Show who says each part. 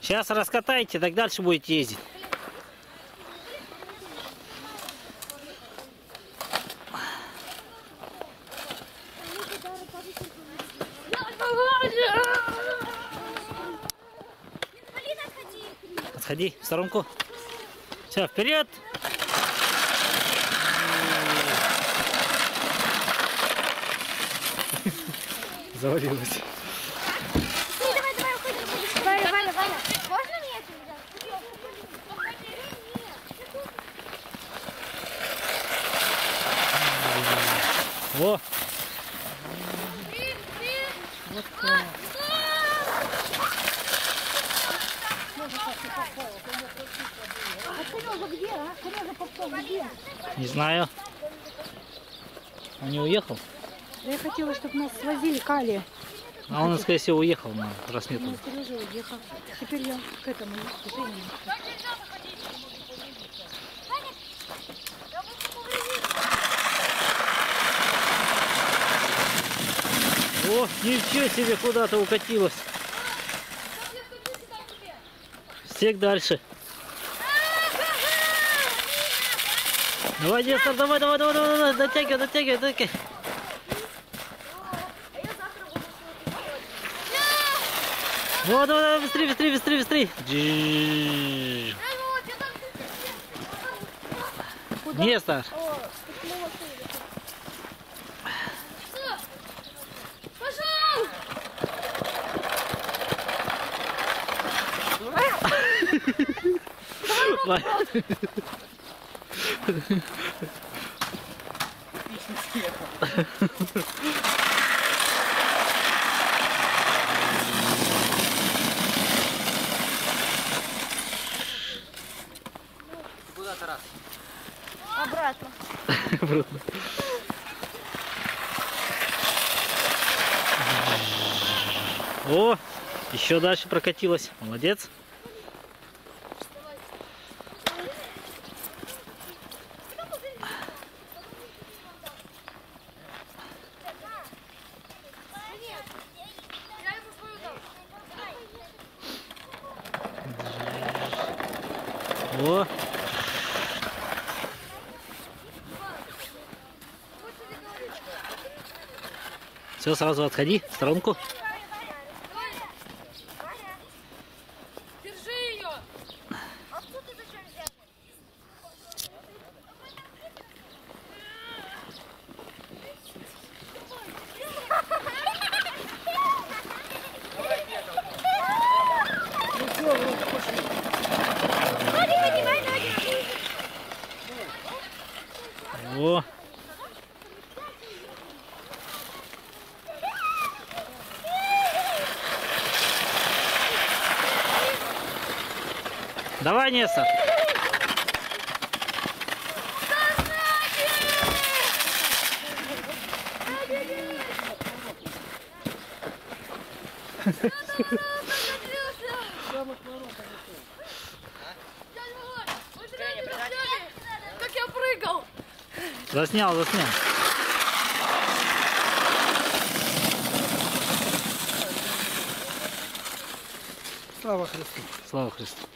Speaker 1: Сейчас раскатайте, так дальше будете ездить. Отходи в сторонку. Все, вперед! Завалилась. Во!
Speaker 2: А а? Сережа Попков где?
Speaker 1: Не знаю. Он не уехал?
Speaker 3: Да я хотела, чтобы нас свозили Кали.
Speaker 1: А он, скорее всего, уехал на раз нету.
Speaker 3: Ну, Сережа уехал. Теперь я к этому. к
Speaker 1: О, ничего себе, куда-то укатилась. Всех дальше. Давай, Нестор, давай, давай, давай, давай, давай, дотягивай, дотягивай, дотягивай. Вот, давай, давай, быстрее, быстрее, быстрее, быстрее. Нестор. Vai.
Speaker 2: Обратно.
Speaker 1: О, еще дальше прокатилась. Молодец. О. Все, сразу отходи в сторонку. Давай, Нестор.
Speaker 2: Как я прыгал!
Speaker 1: Заснял, заснял.
Speaker 4: Слава Христу.
Speaker 1: Слава Христу.